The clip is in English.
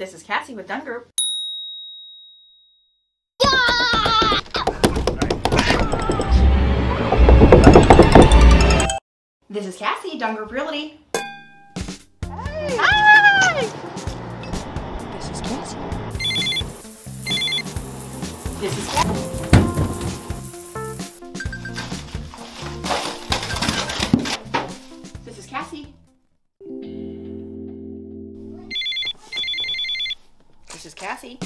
This is Cassie with Dunn Group. This is Cassie, Dunn Group Realty. Hi! This is Cassie. This is Cassie. this is Cassie.